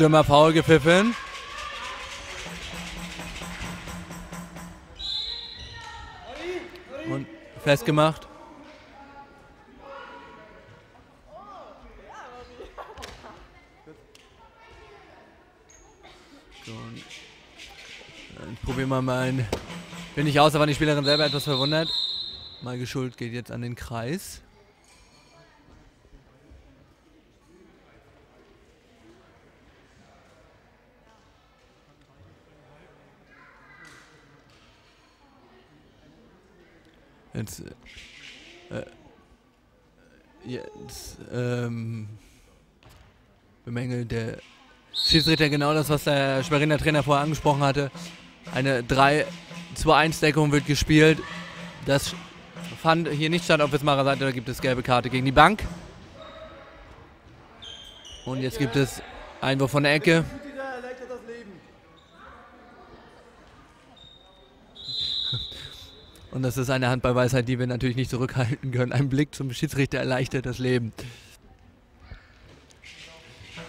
Stürmer faul gepfiffen. Und festgemacht. So, dann probieren wir mal ein. Bin ich aus, aber die Spielerin selber etwas verwundert. Mal Schuld geht jetzt an den Kreis. Jetzt, äh, jetzt ähm, bemängelt der Schiedsrichter genau das, was der Schweriner Trainer vorher angesprochen hatte. Eine 3-2-1-Deckung wird gespielt. Das fand hier nicht statt auf Wismarer Seite, da gibt es gelbe Karte gegen die Bank. Und jetzt gibt es Einwurf von der Ecke. Und das ist eine Handballweisheit, die wir natürlich nicht zurückhalten können. Ein Blick zum Schiedsrichter erleichtert das Leben.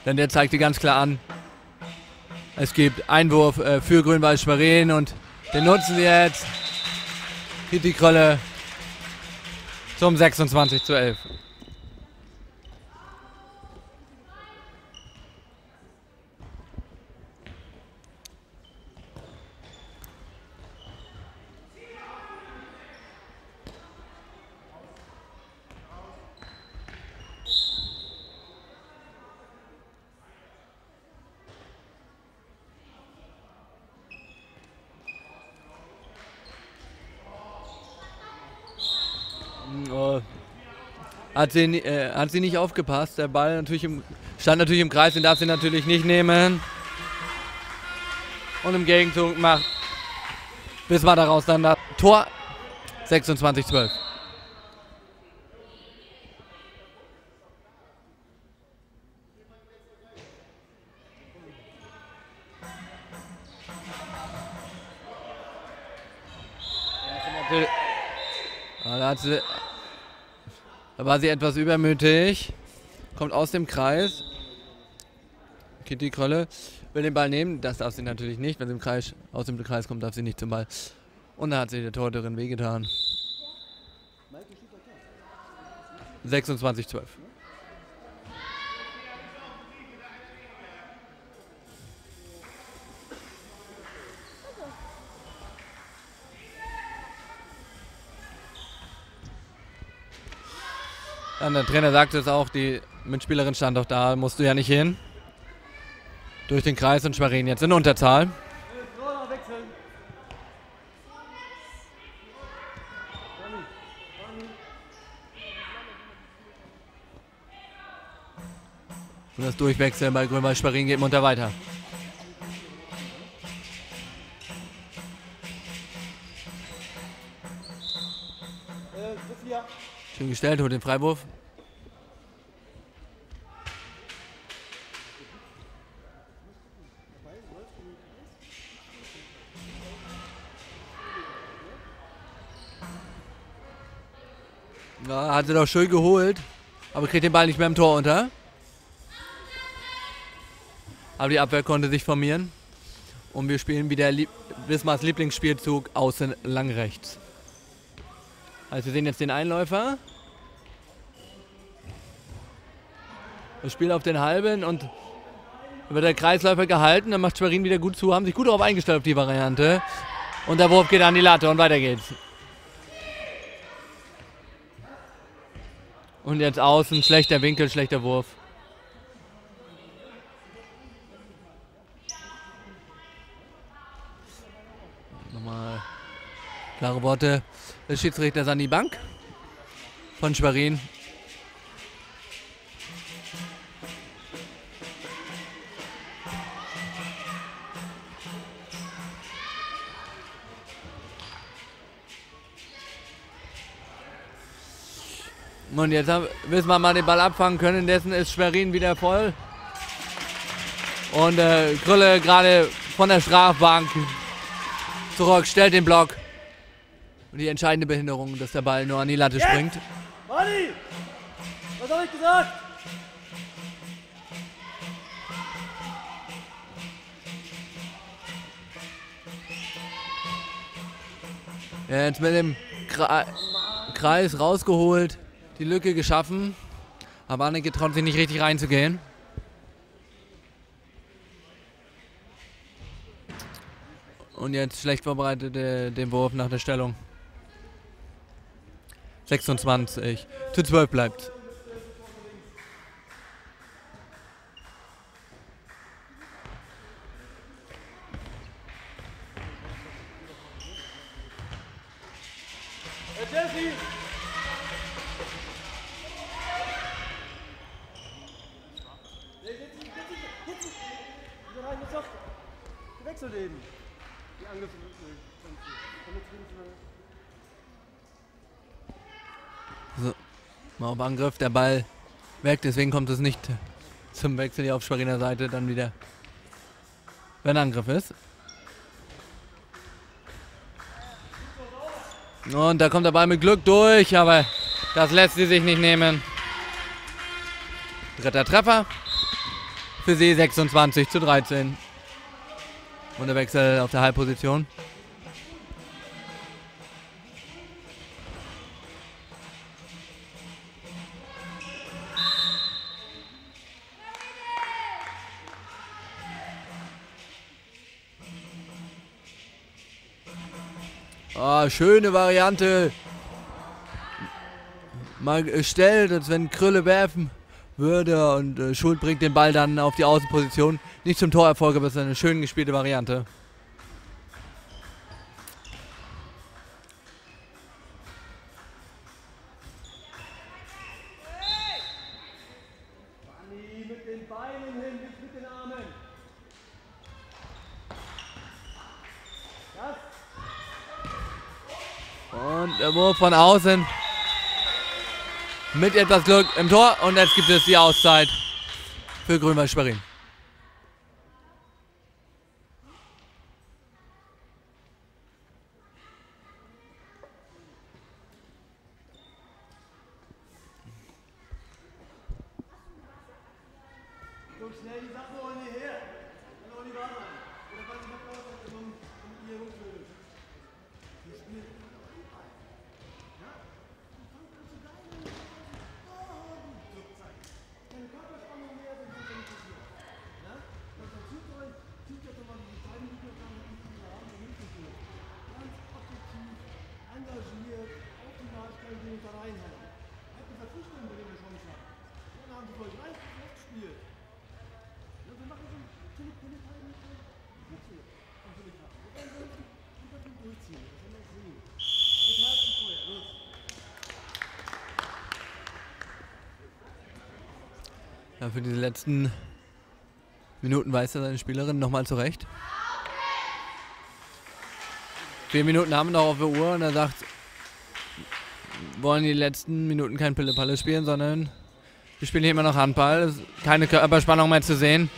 Denn der zeigte ganz klar an, es gibt Einwurf äh, für Grün-Weiß Schwerin und den nutzen wir jetzt. Kitty Krolle zum 26 zu 11. Oh. Hat sie, äh, hat sie nicht aufgepasst. Der Ball natürlich im, stand natürlich im Kreis, den darf sie natürlich nicht nehmen. Und im Gegenzug macht Bismarck daraus dann das Tor 26-12. Ja, da, hat sie, da war sie etwas übermütig. Kommt aus dem Kreis. Kitty Krölle will den Ball nehmen. Das darf sie natürlich nicht. Wenn sie im Kreis, aus dem Kreis kommt, darf sie nicht zum Ball. Und da hat sie der Torhüterin wehgetan. 26-12. Dann der Trainer sagte es auch, die Mitspielerin stand doch da, musst du ja nicht hin. Durch den Kreis und Schwerin jetzt in Unterzahl. Und das Durchwechseln bei Grün-Weiß Schwerin geht munter weiter. Schön gestellt, holt den Freiwurf. Ja, hat sie doch schön geholt, aber kriegt den Ball nicht mehr im Tor unter. Aber die Abwehr konnte sich formieren. Und wir spielen wieder Lieb Wismars Lieblingsspielzug außen lang rechts. Also wir sehen jetzt den Einläufer. Das Spiel auf den halben und wird der Kreisläufer gehalten. Dann macht Schwerin wieder gut zu. Haben sich gut darauf eingestellt auf die Variante. Und der Wurf geht an die Latte und weiter geht's. Und jetzt außen, schlechter Winkel, schlechter Wurf. Nochmal klare Worte des Schiedsrichters an die Bank von Schwerin. Und jetzt müssen wir mal den Ball abfangen können. Dessen ist Schwerin wieder voll. Und äh, Krülle gerade von der Strafbank zurück, stellt den Block. Und die entscheidende Behinderung, dass der Ball nur an die Latte Jetzt! springt. Manni! Was habe ich gesagt? Jetzt mit dem Kre Kreis rausgeholt die Lücke geschaffen. Aber Anneke traut sich nicht richtig reinzugehen. Und jetzt schlecht vorbereitet äh, den Wurf nach der Stellung. 26 zu 12 bleibt. Auf Angriff. Der Ball weg, deswegen kommt es nicht zum Wechsel hier auf Schweriner Seite dann wieder, wenn Angriff ist. Und da kommt der Ball mit Glück durch, aber das lässt sie sich nicht nehmen. Dritter Treffer für sie 26 zu 13. Und der Wechsel auf der Halbposition. Ah, schöne Variante. Mal stellt, als wenn Krülle werfen würde und äh, Schuld bringt den Ball dann auf die Außenposition. Nicht zum Torerfolg, aber es ist eine schön gespielte Variante. Der Wurf von außen. Mit etwas Glück im Tor. Und jetzt gibt es die Auszeit für Grünwald Schwerin. Ja, für diese letzten Minuten weiß er seine Spielerin nochmal zurecht. Vier Minuten haben wir noch auf der Uhr und er sagt, wollen die letzten Minuten kein Pille-Palle spielen, sondern wir spielen hier immer noch Handball. Keine Körperspannung mehr zu sehen.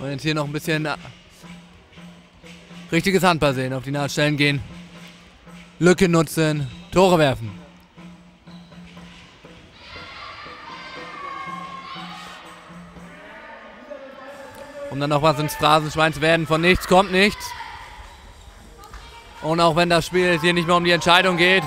Und jetzt hier noch ein bisschen richtiges Handball sehen, auf die Nahtstellen gehen, Lücke nutzen, Tore werfen. Um dann noch was ins Phrasenschwein zu werden. Von nichts kommt nichts. Und auch wenn das Spiel hier nicht mehr um die Entscheidung geht.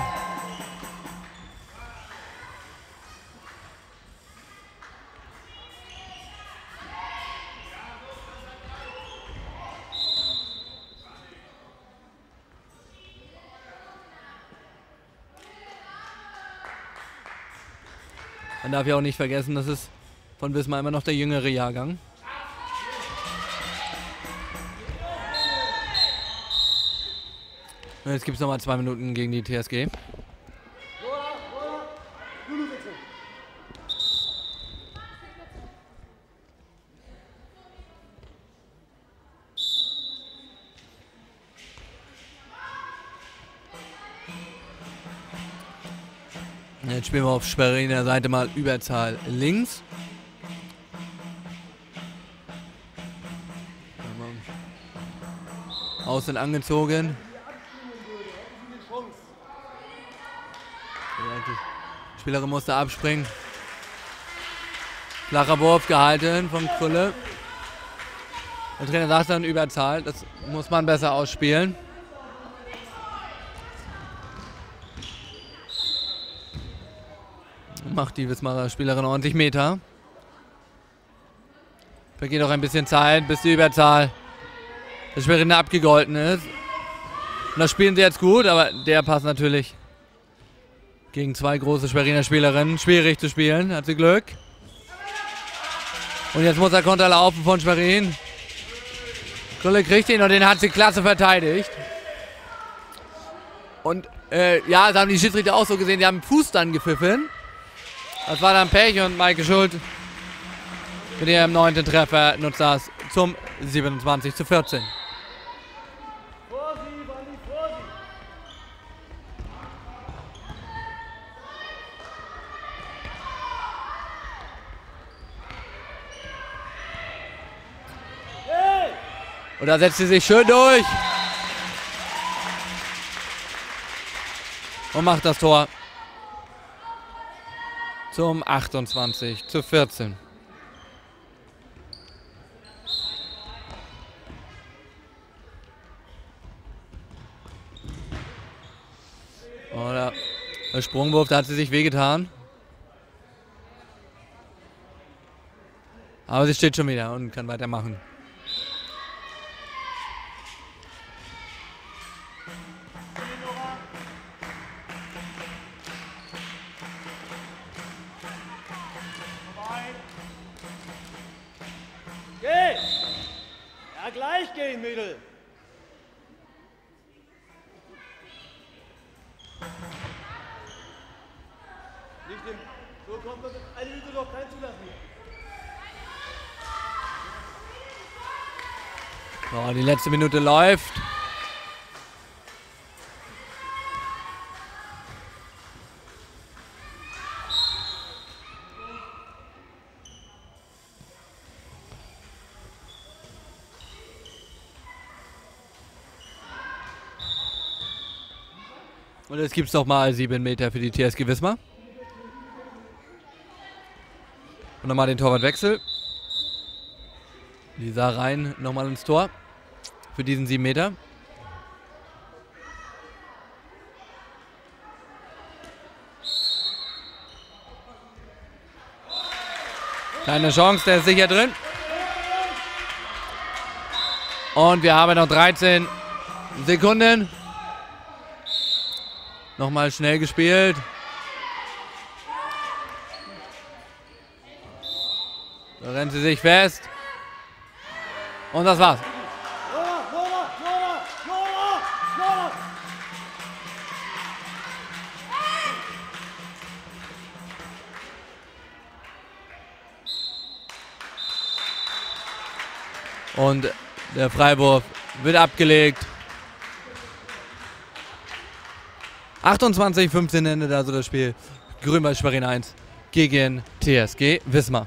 Man darf ja auch nicht vergessen, das ist von Wismar immer noch der jüngere Jahrgang. Jetzt gibt es nochmal zwei Minuten gegen die TSG. Jetzt spielen wir auf Schweriner Seite mal Überzahl links. Außen angezogen. Spielerin musste abspringen. Flacher Wurf gehalten von Krülle. Der Trainer sagt dann überzahlt, Das muss man besser ausspielen. Macht die Wismarer Spielerin ordentlich Meter. Vergeht auch ein bisschen Zeit, bis die Überzahl der Spielerin abgegolten ist. Und das spielen sie jetzt gut, aber der passt natürlich gegen zwei große Schweriner Spielerinnen. Schwierig zu spielen, hat sie Glück. Und jetzt muss er Konter laufen von Schwerin. Krülle kriegt ihn und den hat sie klasse verteidigt. Und äh, ja, das haben die Schiedsrichter auch so gesehen. Die haben Fuß dann gepfiffen. Das war dann Pech und Maike Schuld mit ihrem neunten Treffer nutzt das zum 27 zu 14. Und da setzt sie sich schön durch. Und macht das Tor zum 28 zu 14. Oder der Sprungwurf, da hat sie sich wehgetan. Aber sie steht schon wieder und kann weitermachen. Die letzte Minute läuft. Und jetzt gibt es nochmal 7 Meter für die TSG Wismar. Und nochmal den Torwartwechsel. Lisa rein nochmal ins Tor für diesen 7 Meter. Keine Chance, der ist sicher drin. Und wir haben noch 13 Sekunden. Nochmal schnell gespielt. Da rennt sie sich fest. Und das war's. Und der Freiwurf wird abgelegt. 28, 15 endet also das Spiel. Grünwald Schwerin 1 gegen TSG Wismar.